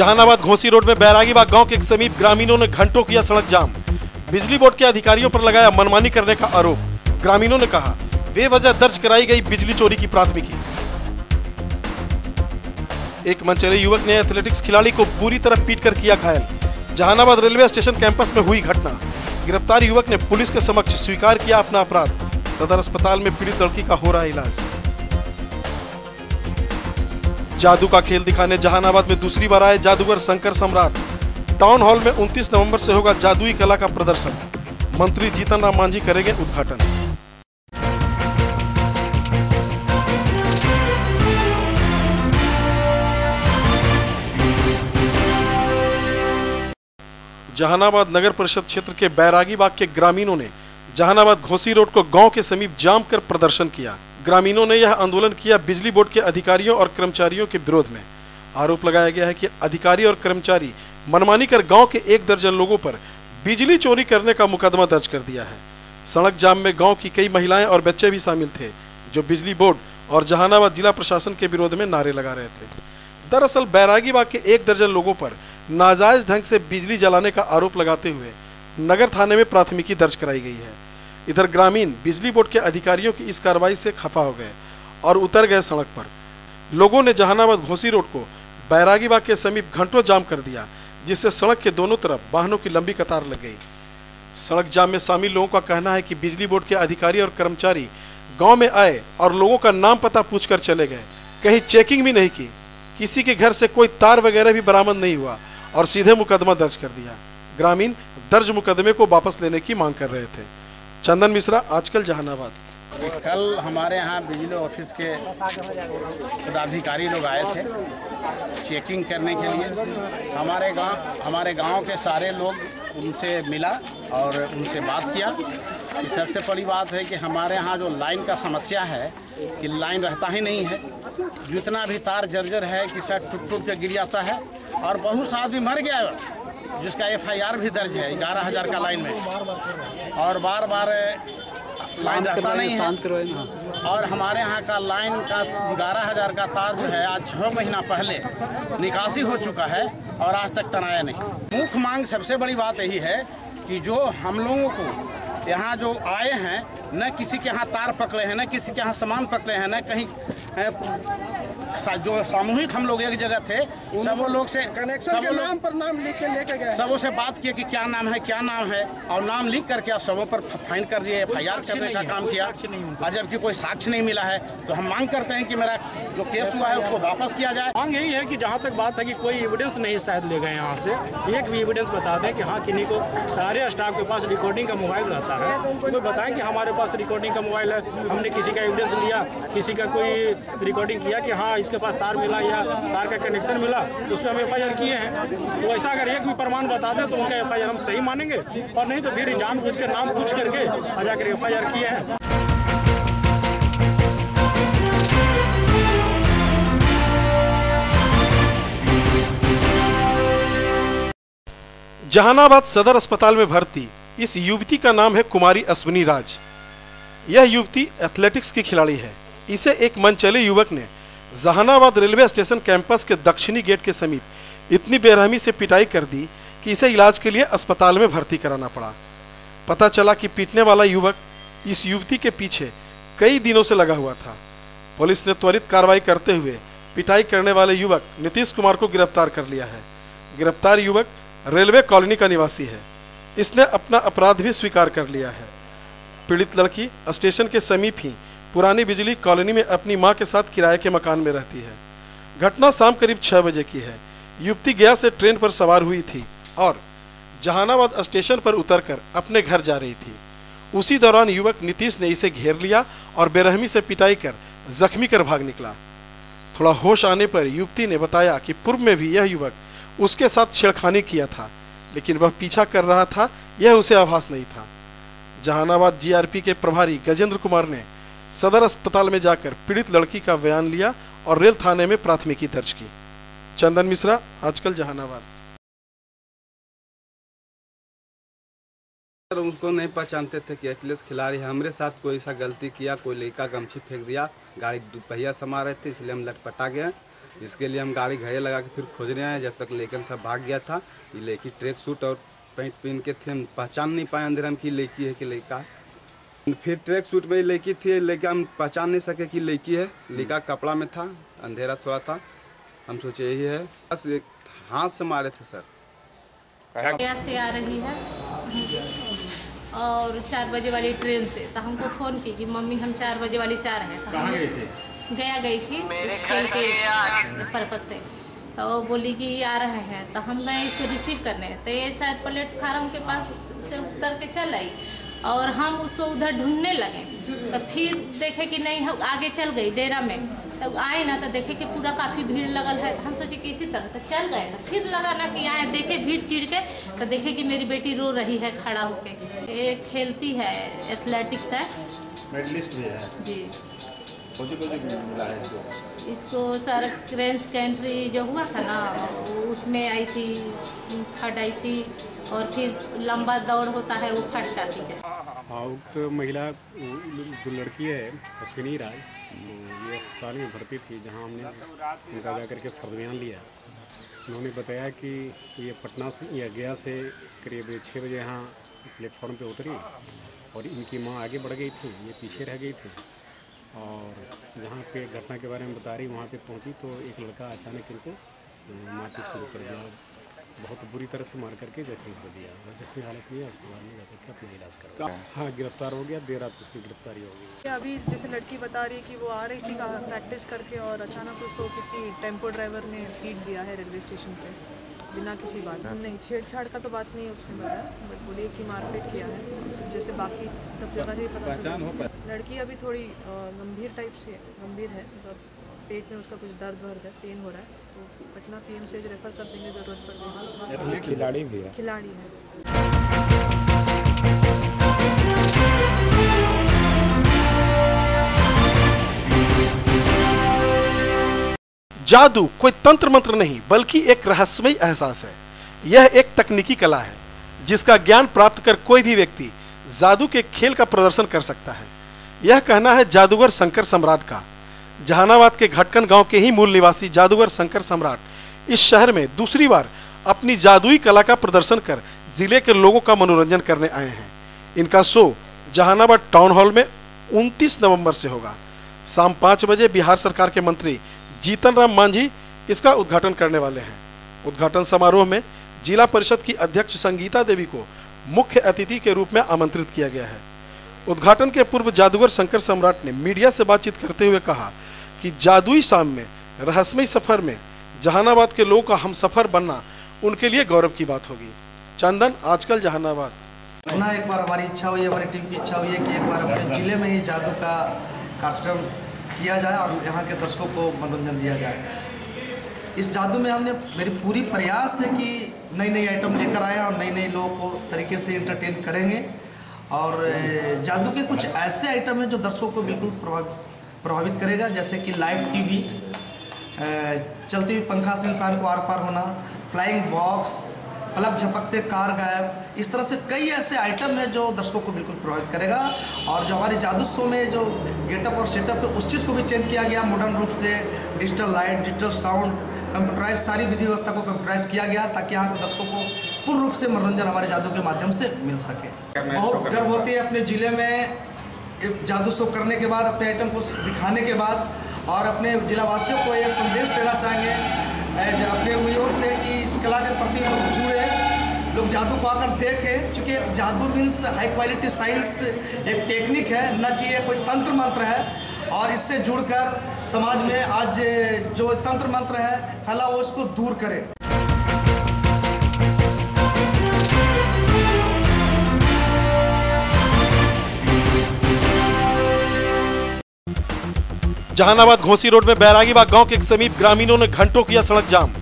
Jehanabad Ghosi road में बैरागीबाग गाँव के समीप ग्रामीणों ने घंटों किया सड़क जाम। बिजली बोर्ड के अधिकारियों पर लगाया मनमानी करने का आरोप। ग्रामीणों ने कहा, बेवजह दर्ज कराई गई बिजली चोरी की प्राथमिकी। एक मनचले युवक ने एथलेटिक्स खिलाड़ी को बुरी तरह पीट कर किया घायल। जहानाबाद रेलवे स्टेशन कैंपस में हुई घटना। गिरफ़्तार युवक ने पुलिस के समक्ष स्वीकार किया अपना अपराध। सदर अस्पताल में पीड़ित लड़की का हो रहा इलाज। जादू का खेल दिखाने जहानाबाद में दूसरी बार आए जादूगर शंकर सम्राट। टाउन हॉल में 29 नवंबर से होगा जादुई कला का प्रदर्शन। मंत्री जीतन राम मांझी करेंगे उद्घाटन। जहानाबाद नगर परिषद क्षेत्र के बैरागी बाग के ग्रामीणों ने जहानाबाद घोसी रोड को गाँव के समीप जाम कर प्रदर्शन किया। ग्रामीणों ने यह आंदोलन किया बिजली बोर्ड के अधिकारियों और कर्मचारियों के विरोध में। आरोप लगाया गया है कि अधिकारी और कर्मचारी मनमानी कर गाँव के एक दर्जन लोगों पर बिजली चोरी करने का मुकदमा दर्ज कर दिया है। सड़क जाम में गाँव की कई महिलाएँ और बच्चे भी शामिल थे, जो बिजली बोर्ड और जहानाबाद जिला प्रशासन के विरोध में नारे लगा रहे थे। दरअसल बैरागी बाग के एक दर्जन लोगों पर नाजायज ढंग से बिजली जलाने का आरोप लगाते हुए नगर थाने में प्राथमिकी दर्ज कराई गई है। इधर ग्रामीण बिजली बोर्ड के अधिकारियों की इस कार्रवाई से खफा हो गए और उतर गए सड़क पर। लोगों ने जहानाबाद घोसी रोड को बैरागी बाग के समीप घंटों जाम कर दिया, जिससे सड़क के दोनों तरफ़ वाहनों की लंबी कतार लग गई। सड़क जाम में शामिल लोगों का कहना है कि बिजली बोर्ड के अधिकारी और कर्मचारी गाँव में आए और लोगों का नाम पता पूछकर चले गए। कहीं चेकिंग भी नहीं की। किसी के घर से कोई तार वगैरह भी बरामद नहीं हुआ और सीधे मुकदमा दर्ज कर दिया। ग्रामीण दर्ज मुकदमे को वापस लेने की मांग कर रहे थे। चंदन मिश्रा, आजकल जहानाबाद। कल हमारे यहाँ बिजली ऑफ़िस के पदाधिकारी लोग आए थे चेकिंग करने के लिए। हमारे गाँव हमारे गाँव के सारे लोग उनसे मिला और उनसे बात किया। कि सबसे बड़ी बात है कि हमारे यहाँ जो लाइन का समस्या है कि लाइन रहता ही नहीं है। जितना भी तार जर्जर है, कि शायद टूट टूट के गिर जाता है और बहुत सा आदमी मर गया जिसका एफआईआर भी दर्ज है ग्यारह हज़ार का लाइन में। और बार बार लाइन रहता नहीं है। और हमारे यहाँ का लाइन का ग्यारह हज़ार का तार जो है आज छः महीना पहले निकासी हो चुका है और आज तक तनाया नहीं। मुख्य मांग सबसे बड़ी बात यही है कि जो हम लोगों को यहाँ जो आए हैं न किसी के यहाँ तार पकड़े हैं न किसी के यहाँ सामान पकड़े हैं न कहीं जो सामूहिक हम लोग एक जगह थे सब लोग से कनेक्शन के नाम पर नाम लिख के लेके गए। सबों से बात किए कि क्या नाम है क्या नाम है और नाम लिख करके आप सबों पर फाइन कर दिए एफ़ आई करने का काम किया। और जबकि कोई साक्ष्य नहीं मिला है तो हम मांग करते हैं कि मेरा जो केस हुआ है उसको वापस किया जाए। मांग यही है कि जहाँ तक बात है कि कोई एविडेंस नहीं शायद ले गए यहाँ से। एक भी एविडेंस बता दें कि हाँ किन्हीं को सारे स्टाफ के पास रिकॉर्डिंग का मोबाइल रहता है। तो कोई बताएँ कि हमारे पास रिकॉर्डिंग का मोबाइल है हमने किसी का एविडेंस लिया किसी का कोई रिकॉर्डिंग किया कि हाँ इसके पास तार मिला या तार का कनेक्शन मिला तो उस पर हम एफ़ किए हैं। तो ऐसा अगर एक भी प्रमाण बता दें तो उनका एफ़ हम सही मानेंगे। और नहीं तो फिर जानबूझ के नाम पूछ करके जाकर एफ़ किए हैं। जहानाबाद सदर अस्पताल में भर्ती। इस युवती का नाम है कुमारी अश्विनी राज। यह युवती एथलेटिक्स की खिलाड़ी है। इसे एक मनचले युवक ने जहानाबाद रेलवे स्टेशन कैंपस के दक्षिणी गेट के समीप इतनी बेरहमी से पिटाई कर दी कि इसे इलाज के लिए अस्पताल में भर्ती कराना पड़ा। पता चला कि पीटने वाला युवक इस युवती के पीछे कई दिनों से लगा हुआ था। पुलिस ने त्वरित कार्रवाई करते हुए पिटाई करने वाले युवक नीतीश कुमार को गिरफ़्तार कर लिया है। गिरफ़्तार युवक रेलवे कॉलोनी का निवासी है। इसने अपना अपराध भी स्वीकार कर लिया है। पीड़ित लड़की स्टेशन के समीप ही पुरानी बिजली कॉलोनी में अपनी माँ के साथ किराए के मकान में रहती है। घटना शाम करीब छह बजे की है। युवती गया से ट्रेन पर सवार हुई थी और जहानाबाद स्टेशन पर उतरकर अपने घर जा रही थी। उसी दौरान युवक नीतीश ने इसे घेर लिया और बेरहमी से पिटाई कर जख्मी कर भाग निकला। थोड़ा होश आने पर युवती ने बताया कि पूर्व में भी यह युवक उसके साथ छेड़खानी किया था, लेकिन वह पीछा कर रहा था, यह उसे आभास नहीं था। जहानाबाद जीआरपी के प्रभारी गजेंद्र कुमार ने सदर अस्पताल में जाकर पीड़ित लड़की का बयान लिया और रेल थाने में प्राथमिकी दर्ज की। चंदन मिश्रा, आजकल जहानाबाद। सर, उनको नहीं पहचानते थे कि एथलेट्स खिलाड़ी हमारे साथ कोई ऐसा गलती किया, कोई लड़का गमछी फेंक दिया, गाड़ी दुपहिया समा रहे थे, इसलिए हम लटपटा गए इसके लिए हम गाड़ी घरे लगा के फिर खोजने आए जब तक लेकिन सब भाग गया था। ये लड़की ट्रैक सूट और पैंट पहन के थे, हम पहचान नहीं पाए अंदर हम की लड़की है कि लड़का। फिर ट्रैक सूट में लड़की थी लेकिन हम पहचान नहीं सके कि लड़की है। लड़का कपड़ा में था अंधेरा थोड़ा था। हम सोचे यही है। बस हाथ से मारे थे सर। गया से आ रही है। और चार बजे वाली ट्रेन से। तो हमको फ़ोन की कि मम्मी हम चार बजे वाली से आ रहे हैं। तो कहाँ गए थे? गया गई थी। खेल के पर्पज से। तो वो बोली कि आ रहे हैं। तो हम गए इसको रिसीव करने। तो ये शायद प्लेटफार्म के पास से उतर के चल आई। और हम उसको उधर ढूँढने लगे। तो फिर देखे कि नहीं हम आगे चल गई डेरा में। तो आए ना तो देखे कि पूरा काफ़ी भीड़ लगल है। हम सोचे कि इसी तरह तो चल गए। तो फिर लगा ना कि आए देखे भीड़ चिड़ के तो देखे कि मेरी बेटी रो रही है खड़ा होके। ये खेलती है एथलेटिक्स है। मेडलिस्ट भी है। जी। इसको? सर क्रेंस कंट्री जो हुआ था ना उसमें आई थी फट आई थी। और फिर लंबा दौड़ होता है वो फट जाती है। उक्त महिला, जो लड़की है, अश्विनी राज तो ये अस्पताल में भर्ती थी, जहाँ हमने उनका जा करके फर्द लिया। उन्होंने बताया कि ये पटना से, या गया से करीब छः बजे यहाँ प्लेटफॉर्म पे उतरी, और इनकी माँ आगे बढ़ गई थी, ये पीछे रह गई थी। और जहाँ पे घटना के बारे में बता रही, वहाँ पे पहुँची तो एक लड़का अचानक इनको मारपीट शुरू कर दिया। बहुत बुरी तरह से मार करके जख्मी कर दिया। और जख्मी हालत में अस्पताल में जाकर के अपना इलाज करवा हाँ गिरफ़्तार हो गया। देर रात उसकी गिरफ्तारी हो गई। अभी जैसे लड़की बता रही है कि वो आ रही थी कहा प्रैक्टिस करके और अचानक उसको किसी टेंपो ड्राइवर ने पीट दिया है रेलवे स्टेशन पे बिना किसी बात नहीं छेड़छाड़ का तो बात नहीं है उसने बताया बट बोलिए कि मारपीट किया है। जैसे बाकी सब जगह से पता चला। लड़की अभी थोड़ी गंभीर टाइप से गंभीर है मतलब पेट में उसका कुछ दर्द वर्द है पेन हो रहा है तो पटना पी एम से रेफर कर देंगे ज़रूरत पड़ेगी खिलाड़ी भी है? खिलाड़ी है। जादू कोई तंत्र मंत्र नहीं बल्कि एक रहस्यमय एहसास है। यह एक तकनीकी कला है जिसका ज्ञान प्राप्त कर कोई भी व्यक्ति जादू के खेल का प्रदर्शन कर सकता है। यह कहना है जादूगर शंकर सम्राट का। जहानाबाद के घटकन गाँव के ही मूल निवासी जादूगर शंकर सम्राट इस शहर में दूसरी बार अपनी जादुई कला का प्रदर्शन कर ज़िले के लोगों का मनोरंजन करने आए हैं। इनका शो जहानाबाद टाउन हॉल में 29 नवंबर से होगा। शाम पाँच बजे बिहार सरकार के मंत्री जीतन राम मांझी इसका उद्घाटन करने वाले हैं। उद्घाटन समारोह में जिला परिषद की अध्यक्ष संगीता देवी को मुख्य अतिथि के रूप में आमंत्रित किया गया है। उद्घाटन के पूर्व जादूगर शंकर सम्राट ने मीडिया से बातचीत करते हुए कहा कि जादुई शाम में, रहस्यमय सफ़र में, जहानाबाद के लोगों का हम सफ़र बनना उनके लिए गौरव की बात होगी। चंदन, आजकल जहानाबाद। पुनः एक बार हमारी इच्छा हुई, हमारी टीम की इच्छा हुई है कि एक बार अपने ज़िले में ही जादू का कार्यक्रम किया जाए और यहाँ के दर्शकों को मनोरंजन दिया जाए। इस जादू में हमने मेरी पूरी प्रयास है कि नई नई आइटम लेकर आए और नई नई लोगों को तरीके से एंटरटेन करेंगे। और जादू के कुछ ऐसे आइटम हैं जो दर्शकों को बिल्कुल प्रभावित प्रभावित करेगा जैसे कि लाइव टीवी चलती हुई पंखा से इंसान को आर पार होना फ्लाइंग बॉक्स पलक झपकते कार गायब इस तरह से कई ऐसे आइटम हैं जो दर्शकों को बिल्कुल प्रभावित करेगा। और जो हमारे जादू शो में जो गेटअप और सेटअप है उस चीज़ को भी चेंज किया गया मॉडर्न रूप से digital light digital sound computerise सारी विधि व्यवस्था को कंप्यूटराइज किया गया ताकि यहाँ के दर्शकों को पूर्ण रूप से मनोरंजन हमारे जादू के माध्यम से मिल सके। बहुत गर्व होती है अपने ज़िले में जादू शो करने के बाद, अपने आइटम को दिखाने के बाद और अपने जिलावासियों को ये संदेश देना चाहेंगे अपने उंगलियों से कि इस कला के प्रति लोग जुड़े, लोग जादू को आकर देखें क्योंकि जादू मीन्स हाई क्वालिटी साइंस एक टेक्निक है, न कि ये कोई तंत्र मंत्र है। और इससे जुड़कर समाज में आज जो तंत्र मंत्र है फैला वो इसको दूर करें। जहानाबाद घोसी रोड में बैरागीबाग गाँव के समीप ग्रामीणों ने घंटों किया सड़क जाम।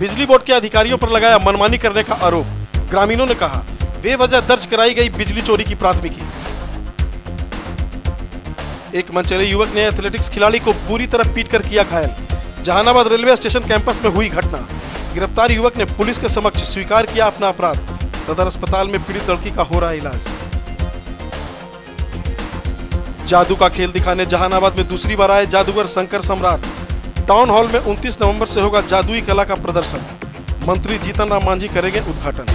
बिजली बोर्ड के अधिकारियों पर लगाया मनमानी करने का आरोप। ग्रामीणों ने कहा बेवजह दर्ज कराई गई बिजली चोरी की प्राथमिकी। एक मनचले युवक ने एथलेटिक्स खिलाड़ी को बुरी तरह पीट कर किया घायल। जहानाबाद रेलवे स्टेशन कैंपस में हुई घटना। गिरफ़्तार युवक ने पुलिस के समक्ष स्वीकार किया अपना अपराध। सदर अस्पताल में पीड़ित लड़की का हो रहा इलाज। जादू का खेल दिखाने जहानाबाद में दूसरी बार आए जादूगर शंकर सम्राट। टाउन हॉल में 29 नवंबर से होगा जादुई कला का प्रदर्शन। मंत्री जीतन राम मांझी करेंगे उद्घाटन।